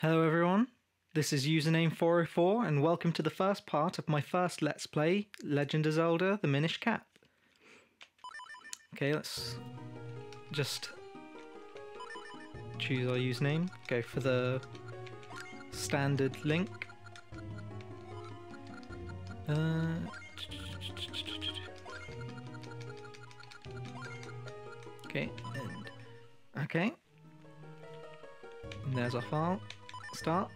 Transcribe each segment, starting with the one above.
Hello everyone, this is username 404 and welcome to the first part of my first Let's Play Legend of Zelda The Minish Cap. Okay, let's just choose our username, go for the standard link. Uh, okay, and okay. And there's our file. Start.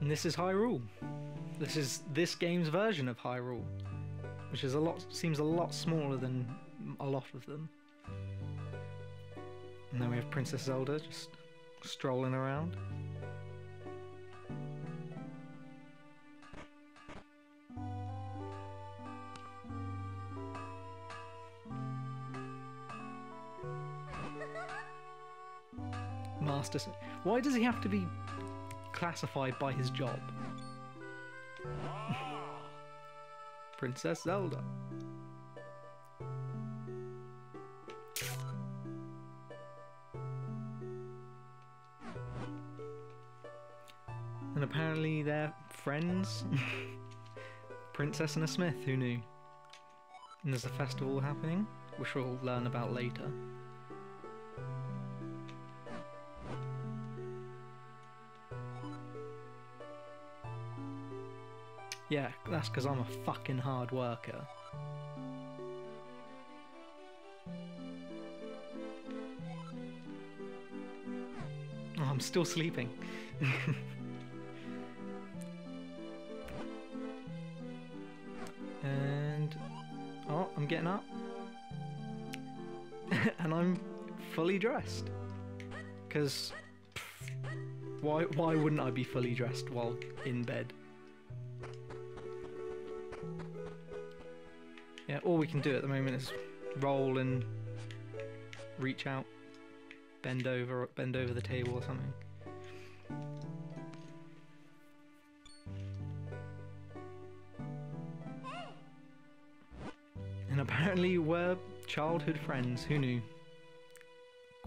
And this is Hyrule. This is this game's version of Hyrule, which is a lot seems a lot smaller than a lot of them. And then we have Princess Zelda just strolling around. Master. Why does he have to be classified by his job? Princess Zelda. And apparently they're friends. Princess and a smith, who knew? And there's a festival happening, which we'll learn about later. Yeah, that's because I'm a fucking hard worker. Oh, I'm still sleeping. and... Oh, I'm getting up. and I'm fully dressed. Because... Why, why wouldn't I be fully dressed while in bed? All we can do at the moment is roll and reach out, bend over, bend over the table or something. And apparently we're childhood friends, who knew?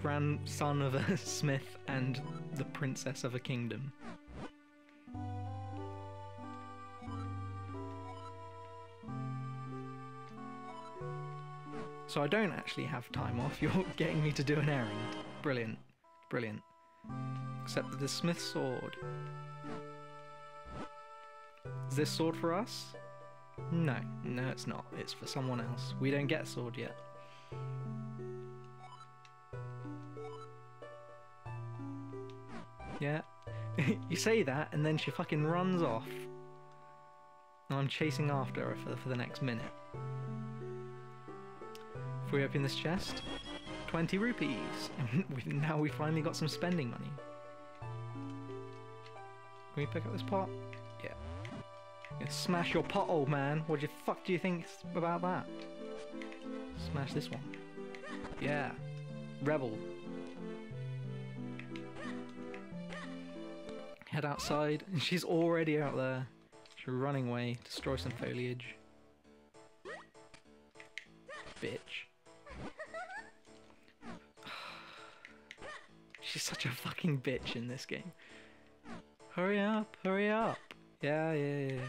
Grandson of a smith and the princess of a kingdom. So I don't actually have time off, you're getting me to do an errand. Brilliant. Brilliant. Except that the smith's sword. Is this sword for us? No, no it's not. It's for someone else. We don't get a sword yet. Yeah. you say that and then she fucking runs off. And I'm chasing after her for, for the next minute. If we open this chest, 20 rupees. now we finally got some spending money. Can we pick up this pot? Yeah. Smash your pot, old man. What the fuck do you think about that? Smash this one. Yeah. Rebel. Head outside, and she's already out there. She's running away, destroy some foliage. She's such a fucking bitch in this game. Hurry up, hurry up. Yeah, yeah, yeah.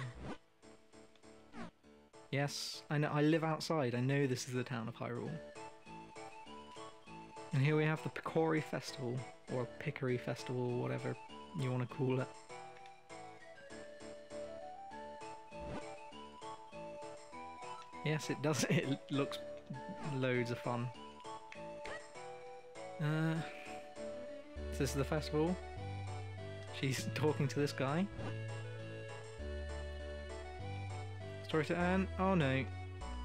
Yes, I know. I live outside. I know this is the town of Hyrule. And here we have the Picori Festival, or Pickery Festival, whatever you want to call it. Yes, it does. It looks loads of fun. Uh, this is the festival. She's talking to this guy. Story to Anne. Oh no.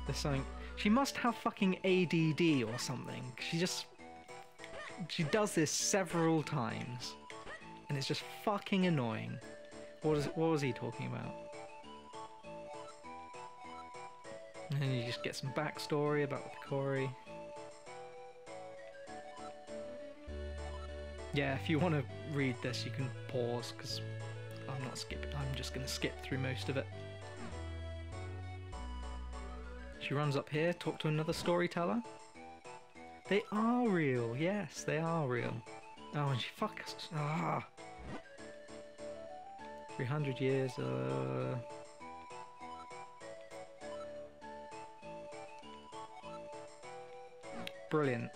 There's something. She must have fucking ADD or something. She just. She does this several times. And it's just fucking annoying. What, is, what was he talking about? And you just get some backstory about the Picori. Yeah, if you want to read this, you can pause because I'm not skipping. I'm just going to skip through most of it. She runs up here, talk to another storyteller. They are real, yes, they are real. Oh, and she fucks. Ah. 300 years, uh. Brilliant.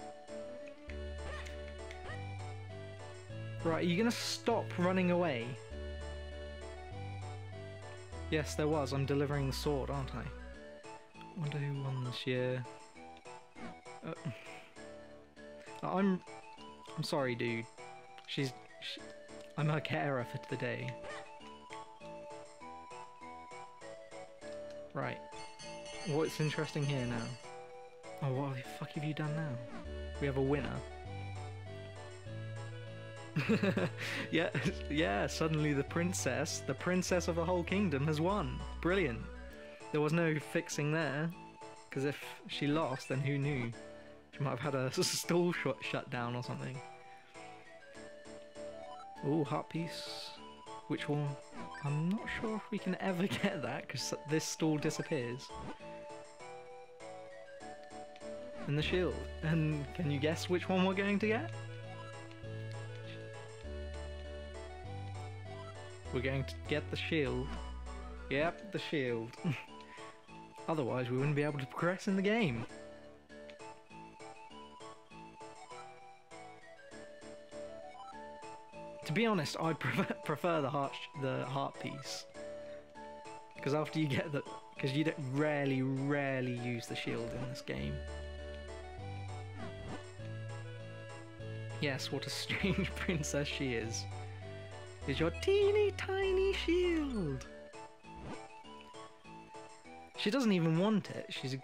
Right, are you gonna stop running away? Yes, there was. I'm delivering the sword, aren't I? Wonder who won this year. Uh, I'm... I'm sorry, dude. She's... She, I'm her carer for the day. Right. What's interesting here now? Oh, what the fuck have you done now? We have a winner. yeah, yeah, suddenly the princess, the princess of the whole kingdom has won. Brilliant. There was no fixing there, because if she lost, then who knew? She might have had a stall shut, shut down or something. Oh, heart piece. Which one? I'm not sure if we can ever get that, because this stall disappears. And the shield. And can you guess which one we're going to get? We're going to get the shield. Yep, the shield. Otherwise we wouldn't be able to progress in the game. To be honest, I prefer, prefer the heart the heart piece because after you get the because you don't rarely rarely use the shield in this game. Yes, what a strange princess she is. Is your teeny tiny shield. She doesn't even want it. She's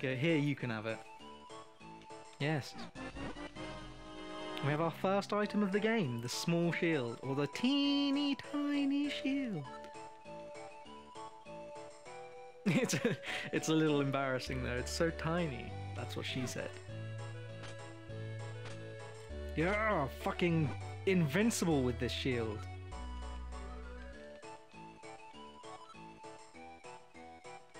go here. You can have it. Yes. We have our first item of the game, the small shield, or the teeny tiny shield. It's a, it's a little embarrassing though, it's so tiny. That's what she said. Yeah, fucking invincible with this shield.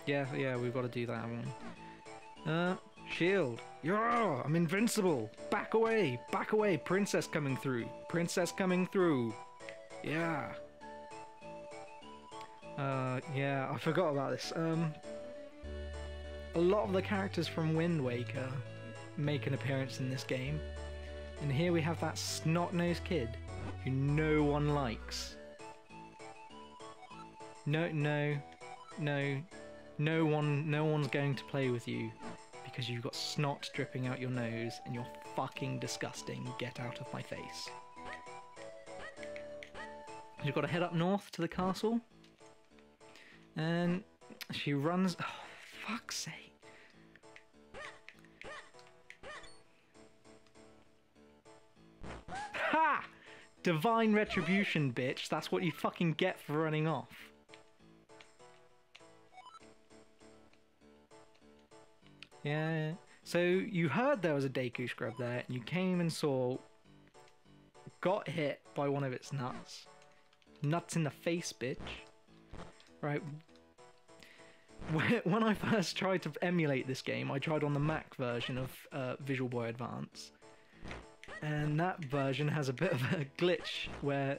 Yeah, yeah, we've got to do that one. Uh, shield. Yeah, I'm invincible. Back away, back away. Princess coming through. Princess coming through. Yeah. Uh, yeah, I forgot about this. Um, a lot of the characters from Wind Waker make an appearance in this game. And here we have that snot-nosed kid who no one likes. No, no, no, no one, no one's going to play with you because you've got snot dripping out your nose and you're fucking disgusting. Get out of my face. You've got to head up north to the castle. And she runs... Oh, fuck's sake. Ha! Divine retribution, bitch. That's what you fucking get for running off. Yeah. So you heard there was a Deku scrub there, and you came and saw. Got hit by one of its nuts. Nuts in the face, bitch. Right. When I first tried to emulate this game, I tried on the Mac version of uh, Visual Boy Advance. And that version has a bit of a glitch where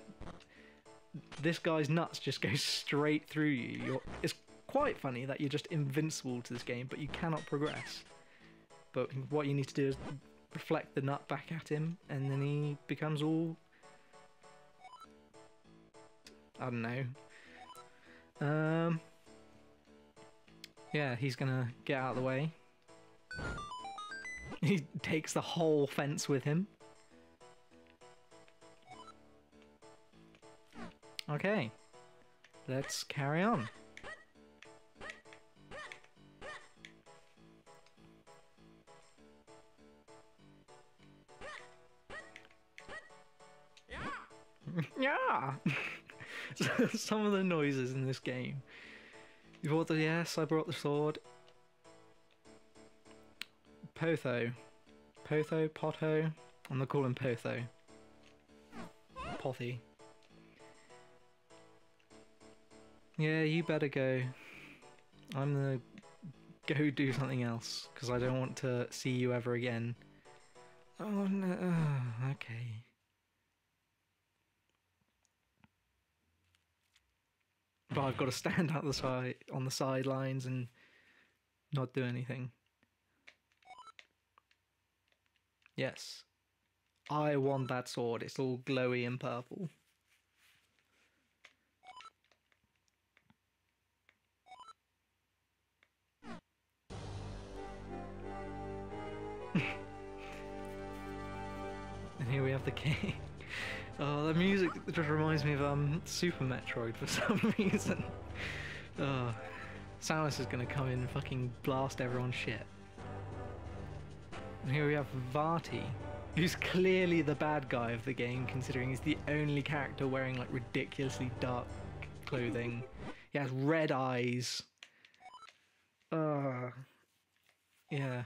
this guy's nuts just go straight through you. You're, it's quite funny that you're just invincible to this game, but you cannot progress. But what you need to do is reflect the nut back at him, and then he becomes all... I don't know. Um, yeah, he's gonna get out of the way. He takes the whole fence with him. Okay, let's carry on. Yeah! Some of the noises in this game. You brought the yes, I brought the sword. Potho. Potho, Potho. I'm gonna call him Potho. Pothy. Yeah, you better go. I'm gonna go do something else, because I don't want to see you ever again. Oh no, okay. But I've got to stand out the side on the sidelines and not do anything. Yes. I want that sword. It's all glowy and purple. and here we have the king. Oh, the music just reminds me of um Super Metroid for some reason. Oh, Samus is gonna come in and fucking blast everyone's shit. And here we have Vaati, who's clearly the bad guy of the game, considering he's the only character wearing like ridiculously dark clothing. He has red eyes. Uh, yeah.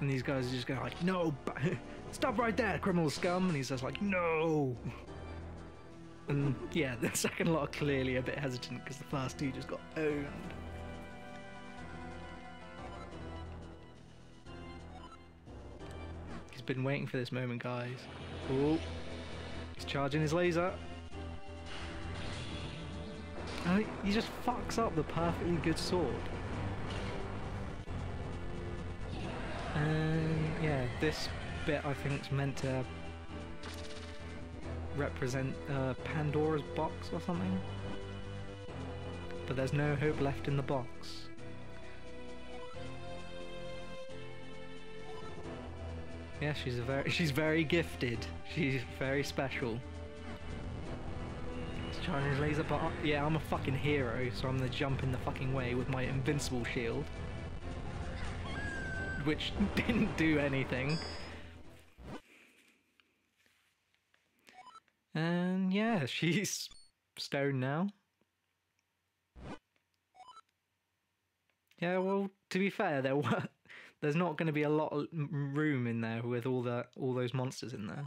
And these guys are just going like, no, stop right there, criminal scum. And he's just like, no. And yeah, the second lot are clearly a bit hesitant because the first two just got owned. He's been waiting for this moment, guys. Oh, he's charging his laser. And he just fucks up the perfectly good sword. And yeah, this bit I think is meant to represent uh, Pandora's box or something. But there's no hope left in the box. Yeah, she's a very she's very gifted. She's very special. It's Chinese laser, but uh, yeah, I'm a fucking hero, so I'm gonna jump in the fucking way with my invincible shield, which didn't do anything. And yeah, she's stone now. Yeah, well, to be fair, there were there's not going to be a lot of room in there with all the all those monsters in there.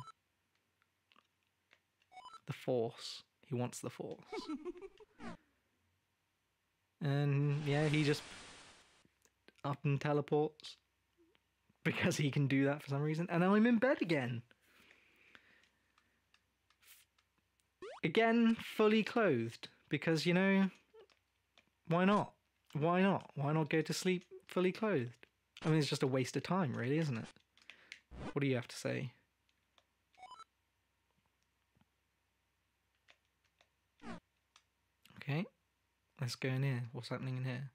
The Force. He wants the Force. and yeah, he just up and teleports because he can do that for some reason. And I'm in bed again. Again, fully clothed because you know, why not? Why not? Why not go to sleep fully clothed? I mean, it's just a waste of time, really, isn't it? What do you have to say? Okay, let's go in here. What's happening in here?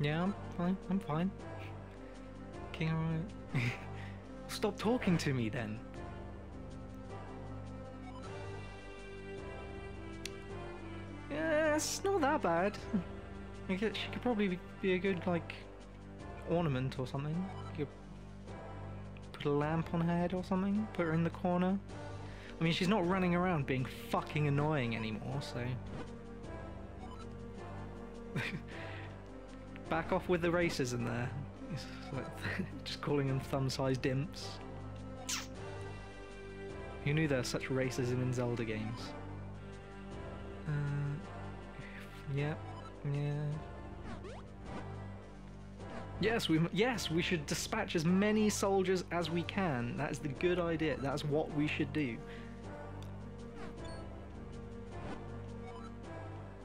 Yeah, I'm fine. I'm fine. King, alright. Stop talking to me then. Yeah, it's not that bad. she could probably be a good, like, ornament or something. You could put a lamp on her head or something, put her in the corner. I mean, she's not running around being fucking annoying anymore, so... Back off with the racism there. just calling them thumb-sized dimps. Who knew there was such racism in Zelda games? Uh, yeah, yeah. Yes, we yes we should dispatch as many soldiers as we can. That is the good idea. That's what we should do.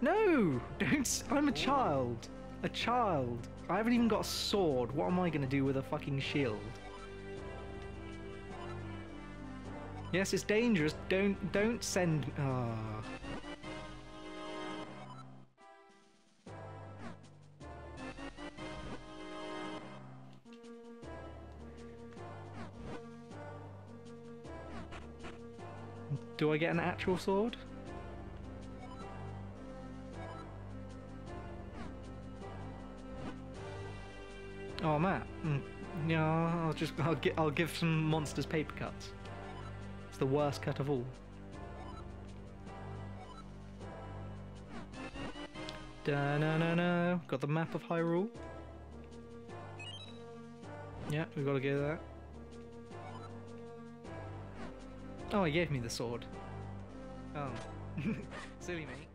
No, don't. I'm a child. A child. I haven't even got a sword. What am I going to do with a fucking shield? Yes, it's dangerous. Don't don't send. Ah. Do I get an actual sword? Oh, Matt. Mm, yeah, I'll just I'll get I'll give some monsters paper cuts. It's the worst cut of all. Da na na na. Got the map of Hyrule. Yeah, we've gotta get that. Oh, he gave me the sword. Oh, silly me.